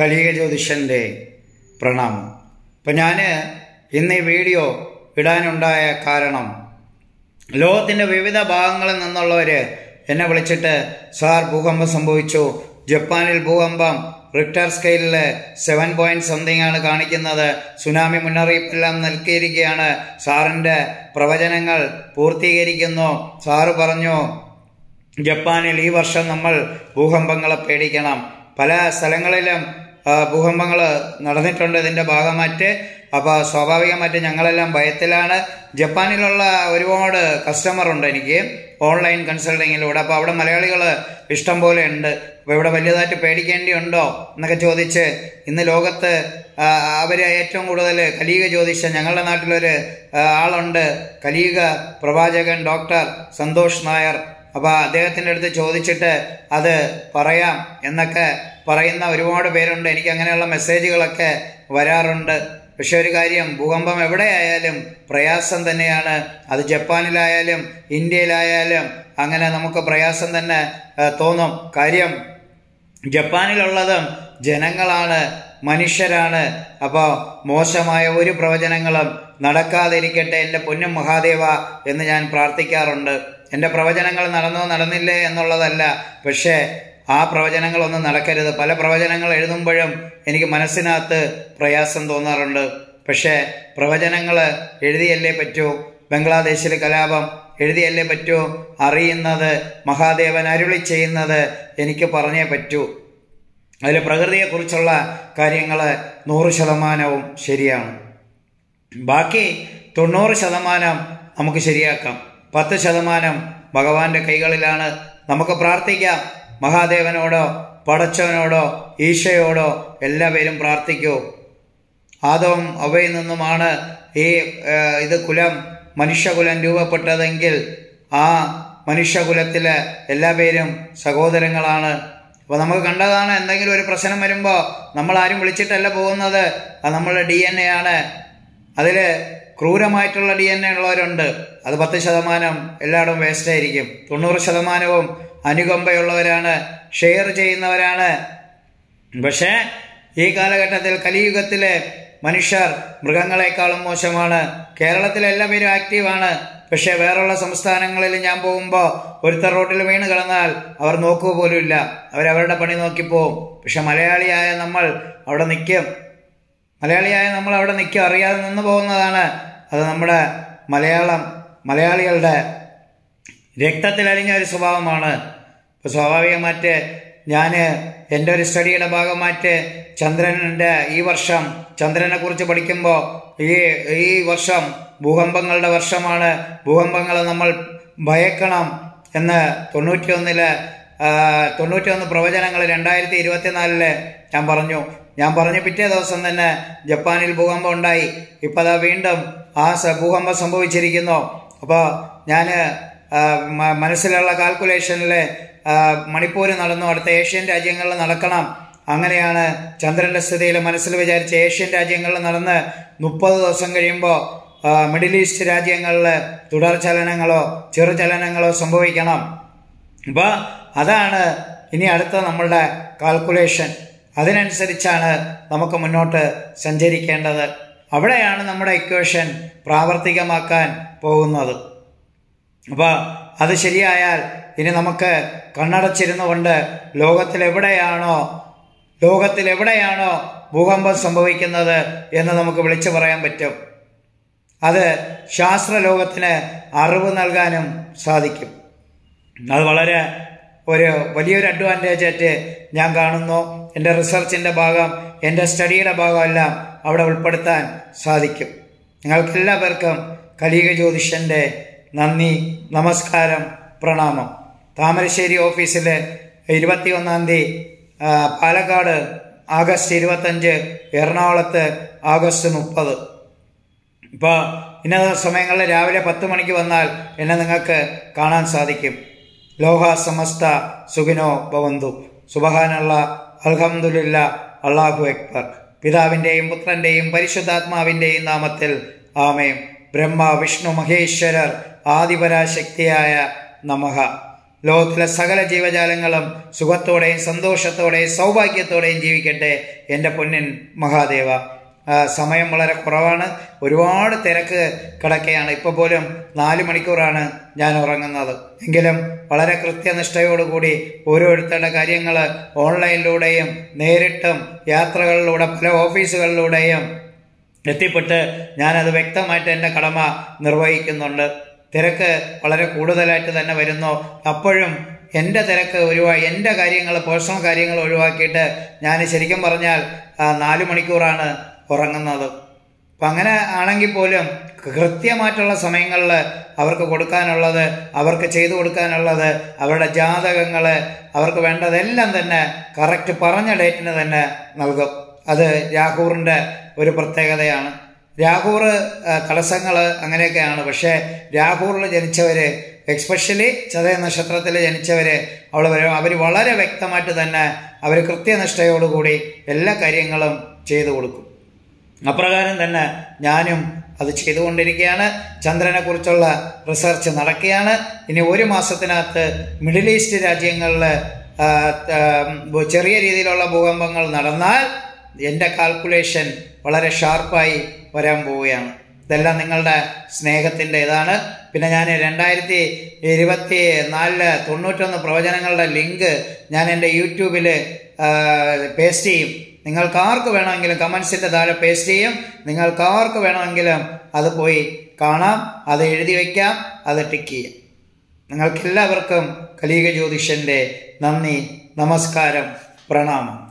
കലിക ജ്യോതിഷന്റെ പ്രണാമം. അപ്പം ഞാൻ ഇന്ന് ഈ വീഡിയോ ഇടാനുണ്ടായ കാരണം ലോകത്തിന്റെ വിവിധ ഭാഗങ്ങളിൽ നിന്നുള്ളവർ എന്നെ വിളിച്ചിട്ട് സാർ ഭൂകമ്പം സംഭവിച്ചു. ജപ്പാനിൽ ഭൂകമ്പം റിക്ടർ സ്കെയിലിൽ സെവൻ പോയിന്റ് സംതിങ് ആണ് കാണിക്കുന്നത്. സുനാമി മുന്നറിയിപ്പെല്ലാം നൽകിയിരിക്കുകയാണ്. സാറിന്റെ പ്രവചനങ്ങൾ പൂർത്തീകരിക്കുന്നു. സാറ് പറഞ്ഞു ജപ്പാനിൽ ഈ വർഷം നമ്മൾ ഭൂകമ്പങ്ങളെ പേടിക്കണം. പല സ്ഥലങ്ങളിലും ഭൂകമ്പങ്ങൾ നടന്നിട്ടുണ്ട് ഇതിന്റെ ഭാഗമായിട്ട്. അപ്പോൾ സ്വാഭാവികമായിട്ട് ഞങ്ങളെല്ലാം ഭയത്തിലാണ്. ജപ്പാനിലുള്ള ഒരുപാട് കസ്റ്റമർ ഉണ്ട് എനിക്ക്. ഓൺലൈൻ കൺസൾട്ടിങ്ങിലൂടെ അപ്പോൾ അവിടെ മലയാളികൾ ഇഷ്ടം പോലെ ഉണ്ട്. അപ്പോൾ ഇവിടെ വലിയതായിട്ട് പേടിക്കേണ്ടിയുണ്ടോ എന്നൊക്കെ ചോദിച്ച് ഇന്ന് ലോകത്ത് അവർ ഏറ്റവും കൂടുതൽ കലീക ജ്യോതിഷ ഞങ്ങളുടെ നാട്ടിലൊരു ആളുണ്ട്. കലീക പ്രവാചകൻ ഡോക്ടർ സന്തോഷ് നായർ. അപ്പോൾ അദ്ദേഹത്തിന്റെ അടുത്ത് ചോദിച്ചിട്ട് അത് പറയാം എന്നൊക്കെ പറയുന്ന ഒരുപാട് പേരുണ്ട്. എനിക്ക് അങ്ങനെയുള്ള മെസ്സേജുകളൊക്കെ വരാറുണ്ട്. പക്ഷെ ഒരു കാര്യം ഭൂകമ്പം എവിടെയായാലും പ്രയാസം തന്നെയാണ്. അത് ജപ്പാനിലായാലും ഇന്ത്യയിലായാലും അങ്ങനെ നമുക്ക് പ്രയാസം തന്നെ തോന്നും. കാര്യം ജപ്പാനിലുള്ളതും ജനങ്ങളാണ് മനുഷ്യരാണ്. അപ്പോൾ മോശമായ ഒരു പ്രവചനങ്ങളും നടക്കാതിരിക്കട്ടെ എന്റെ പൊന്നും മഹാദേവ എന്ന് ഞാൻ പ്രാർത്ഥിക്കാറുണ്ട്. എന്റെ പ്രവചനങ്ങൾ നടന്നോ നടന്നില്ലേ എന്നുള്ളതല്ല. പക്ഷേ ആ പ്രവചനങ്ങളൊന്നും നടക്കരുത്. പല പ്രവചനങ്ങൾ എഴുതുമ്പോഴും എനിക്ക് മനസ്സിനകത്ത് പ്രയാസം തോന്നാറുണ്ട്. പക്ഷേ പ്രവചനങ്ങൾ എഴുതിയല്ലേ പറ്റൂ? ബംഗ്ലാദേശിലെ കലാപം എഴുതിയല്ലേ പറ്റൂ? അറിയുന്നത് മഹാദേവൻ അരുളി ചെയ്യുന്നത് എനിക്ക് പറഞ്ഞേ പറ്റൂ. അതിൽ പ്രകൃതിയെക്കുറിച്ചുള്ള കാര്യങ്ങൾ നൂറ് ശതമാനവും ശരിയാണ്. ബാക്കി തൊണ്ണൂറ് ശതമാനം നമുക്ക് ശരിയാക്കാം. പത്ത് ശതമാനം ഭഗവാന്റെ കൈകളിലാണ് നമുക്ക് പ്രാർത്ഥിക്കാം. മഹാദേവനോടോ പടച്ചവനോടോ ഈശയോടോ എല്ലാവരും പ്രാർത്ഥിക്കൂ. ആദവും അവയിൽ നിന്നുമാണ് ഈ ഇത് കുലം മനുഷ്യകുലം രൂപപ്പെട്ടതെങ്കിൽ ആ മനുഷ്യകുലത്തിലെ എല്ലാ പേരും സഹോദരങ്ങളാണ്. അപ്പോൾ നമുക്ക് കണ്ടതാണ് എന്തെങ്കിലും ഒരു പ്രശ്നം വരുമ്പോൾ നമ്മൾ ആരും വിളിച്ചിട്ടല്ല പോകുന്നത്. അത് നമ്മളുടെ ഡി എൻ എ ആണ്. അതിൽ ക്രൂരമായിട്ടുള്ള ഡി എൻ എ ഉള്ളവരുണ്ട്. അത് പത്ത് ശതമാനം എല്ലായിടവും വേസ്റ്റ് ആയിരിക്കും. തൊണ്ണൂറ് ശതമാനവും അനുകമ്പയുള്ളവരാണ് ഷെയർ ചെയ്യുന്നവരാണ്. പക്ഷേ ഈ കാലഘട്ടത്തിൽ കലിയുഗത്തിലെ മനുഷ്യർ മൃഗങ്ങളെക്കാളും മോശമാണ്. കേരളത്തിലെ എല്ലാ പേരും ആക്റ്റീവാണ് പക്ഷേ വേറുള്ള സംസ്ഥാനങ്ങളിൽ ഞാൻ പോകുമ്പോൾ ഒരുത്തർ റോട്ടിൽ വീണ് കിടന്നാൽ അവർ നോക്കുക പോലും ഇല്ല അവരവരുടെ പണി നോക്കിപ്പോവും. പക്ഷെ മലയാളിയായ നമ്മൾ അവിടെ നിൽക്കും. മലയാളിയായ നമ്മൾ അവിടെ നിൽക്കുക അറിയാതെ നിന്ന് പോകുന്നതാണ്. അത് നമ്മുടെ മലയാളം മലയാളികളുടെ രക്തത്തിൽ അലിഞ്ഞ ഒരു സ്വഭാവമാണ്. ഇപ്പോൾ സ്വാഭാവികമായിട്ട് ഞാൻ എന്റെ ഒരു സ്റ്റഡിയുടെ ഭാഗമായിട്ട് ചന്ദ്രന്റെ ഈ വർഷം. ചന്ദ്രനെ കുറിച്ച് പഠിക്കുമ്പോൾ ഈ ഈ വർഷം ഭൂകമ്പങ്ങളുടെ വർഷമാണ്. ഭൂകമ്പങ്ങളെ നമ്മൾ ഭയക്കണം എന്ന് തൊണ്ണൂറ്റിയൊന്നിലെ തൊണ്ണൂറ്റിയൊന്ന് പ്രവചനങ്ങൾ രണ്ടായിരത്തി ഇരുപത്തിനാലിൽ ഞാൻ പറഞ്ഞു. ഞാൻ പറഞ്ഞ പിറ്റേ ദിവസം തന്നെ ജപ്പാനിൽ ഭൂകമ്പം ഉണ്ടായി. ഇപ്പം വീണ്ടും ആ ഭൂകമ്പം സംഭവിച്ചിരിക്കുന്നു. അപ്പോൾ ഞാൻ മനസ്സിലുള്ള കാൽക്കുലേഷനിൽ മണിപ്പൂർ നടന്നു അടുത്ത ഏഷ്യൻ രാജ്യങ്ങളിൽ നടക്കണം. അങ്ങനെയാണ് ചന്ദ്രന്റെ സ്ഥിതിയിൽ മനസ്സിൽ വിചാരിച്ച് ഏഷ്യൻ രാജ്യങ്ങളിൽ നടന്ന് മുപ്പത് ദിവസം കഴിയുമ്പോൾ മിഡിൽ ഈസ്റ്റ് രാജ്യങ്ങളിൽ തുടർചലനങ്ങളോ ചെറുചലനങ്ങളോ സംഭവിക്കണം. അപ്പോൾ അതാണ് ഇനി അടുത്ത നമ്മളുടെ കാൽക്കുലേഷൻ. അതിനനുസരിച്ചാണ് നമുക്ക് മുന്നോട്ട് സഞ്ചരിക്കേണ്ടത്. അവിടെയാണ് നമ്മുടെ ഇക്വേഷൻ പ്രാവർത്തികമാക്കാൻ പോകുന്നത്. അപ്പോൾ അത് ശരിയായാൽ ഇനി നമുക്ക് കണ്ണടച്ചിരുന്നു കൊണ്ട് ലോകത്തിലെവിടെയാണോ ലോകത്തിൽ എവിടെയാണോ ഭൂകമ്പം സംഭവിക്കുന്നത് എന്ന് നമുക്ക് വിളിച്ചു പറയാൻ പറ്റും. അത് ശാസ്ത്രലോകത്തിന് അറിവ് നൽകാനും സാധിക്കും. അത് വളരെ ഒരു വലിയൊരു അഡ്വാന്റേജ് ആയിട്ട് ഞാൻ കാണുന്നു. എന്റെ റിസർച്ചിന്റെ ഭാഗം എന്റെ സ്റ്റഡിയുടെ ഭാഗമെല്ലാം അവിടെ ഉൾപ്പെടുത്താൻ സാധിക്കും. നിങ്ങൾക്കെല്ലാവർക്കും കലീക ജ്യോതിഷന്റെ നന്ദി നമസ്കാരം പ്രണാമം. താമരശ്ശേരി ഓഫീസിൽ ഇരുപത്തി ഒന്നാം തീയതി പാലക്കാട് ആഗസ്റ്റ് ഇരുപത്തഞ്ച് എറണാകുളത്ത് ആഗസ്റ്റ് മുപ്പത്. ഇപ്പോൾ ഇന്ന സമയങ്ങളിൽ രാവിലെ പത്ത് മണിക്ക് വന്നാൽ എന്നെ നിങ്ങൾക്ക് കാണാൻ സാധിക്കും. ലോഹ സമസ്ത സുഖിനോ ഭവന്തു. സുബഹാനുള്ള അൽഹമുല്ല അള്ളാഹു അക്ബർ. പിതാവിന്റെയും പുത്രന്റെയും പരിശുദ്ധാത്മാവിന്റെയും നാമത്തിൽ ആമേ ബ്രഹ്മ വിഷ്ണു മഹേശ്വരർ ആദിപരാശക്തിയായ നമഹ. ലോകത്തിലെ സകല ജീവജാലങ്ങളും സുഖത്തോടെയും സന്തോഷത്തോടെയും സൗഭാഗ്യത്തോടെയും ജീവിക്കട്ടെ എന്റെ പൊന്നിൻ മഹാദേവ. സമയം വളരെ കുറവാണ്. ഒരുപാട് തിരക്ക് കിടക്കുകയാണ്. ഇപ്പോൾ പോലും നാല് മണിക്കൂറാണ് ഞാൻ ഉറങ്ങുന്നത്. എങ്കിലും വളരെ കൃത്യനിഷ്ഠയോടുകൂടി ഓരോരുത്തരുടെ കാര്യങ്ങൾ ഓൺലൈനിലൂടെയും നേരിട്ടും യാത്രകളിലൂടെ പല ഓഫീസുകളിലൂടെയും എത്തിപ്പെട്ട് ഞാനത് വ്യക്തമായിട്ട് എന്റെ കടമ നിർവഹിക്കുന്നുണ്ട്. തിരക്ക് വളരെ കൂടുതലായിട്ട് തന്നെ വരുന്നു. അപ്പോഴും എന്റെ തിരക്ക് ഒഴിവാ എന്റെ കാര്യങ്ങൾ പേഴ്സണൽ കാര്യങ്ങൾ ഒഴിവാക്കിയിട്ട് ഞാൻ ശരിക്കും പറഞ്ഞാൽ നാല് മണിക്കൂറാണ് ഉറങ്ങുന്നത്. അപ്പം അങ്ങനെ ആണെങ്കിൽ പോലും കൃത്യമായിട്ടുള്ള സമയങ്ങളിൽ അവർക്ക് കൊടുക്കാനുള്ളത് അവർക്ക് ചെയ്തു കൊടുക്കാനുള്ളത് അവരുടെ ജാതകങ്ങൾ അവർക്ക് വേണ്ടതെല്ലാം തന്നെ കറക്റ്റ് പറഞ്ഞ ഡേറ്റിന് തന്നെ നൽകും. അത് രാഹൂറിന്റെ ഒരു പ്രത്യേകതയാണ്. രാഹൂർ തടസ്സങ്ങൾ അങ്ങനെയൊക്കെയാണ്. പക്ഷേ രാഹൂറിൽ ജനിച്ചവർ എക്സ്പെഷ്യലി ചതയ നക്ഷത്രത്തിൽ ജനിച്ചവർ അവൾ അവർ വളരെ വ്യക്തമായിട്ട് തന്നെ അവർ കൃത്യനിഷ്ഠയോടുകൂടി എല്ലാ കാര്യങ്ങളും ചെയ്തു കൊടുക്കും. അപ്രകാരം തന്നെ ഞാനും അത് ചെയ്തുകൊണ്ടിരിക്കുകയാണ്. ചന്ദ്രനെക്കുറിച്ചുള്ള റിസർച്ച് നടക്കുകയാണ്. ഇനി ഒരു മാസത്തിനകത്ത് മിഡിൽ ഈസ്റ്റ് രാജ്യങ്ങളിൽ ചെറിയ രീതിയിലുള്ള ഭൂകമ്പങ്ങൾ നടന്നാൽ എന്റെ കാൽക്കുലേഷൻ വളരെ ഷാർപ്പായി വരാൻ പോവുകയാണ്. ഇതെല്ലാം നിങ്ങളുടെ സ്നേഹത്തിന്റെ ഇതാണ്. പിന്നെ ഞാൻ രണ്ടായിരത്തി ഇരുപത്തി നാലിൽ തൊണ്ണൂറ്റൊന്ന് പ്രവചനങ്ങളുടെ ലിങ്ക് ഞാൻ എന്റെ യൂട്യൂബിൽ പേസ്റ്റ് ചെയ്യും. നിങ്ങൾക്ക് ആർക്ക് വേണമെങ്കിലും കമൻസിന്റെ താഴെ പേസ്റ്റ് ചെയ്യും. നിങ്ങൾക്ക് ആർക്ക് വേണമെങ്കിലും അത് പോയി കാണാം. അത് എഴുതി വയ്ക്കാം അത് ടിക്ക് ചെയ്യാം. നിങ്ങൾക്കെല്ലാവർക്കും കലീക ജ്യോതിഷന്റെ നന്ദി നമസ്കാരം പ്രണാമം.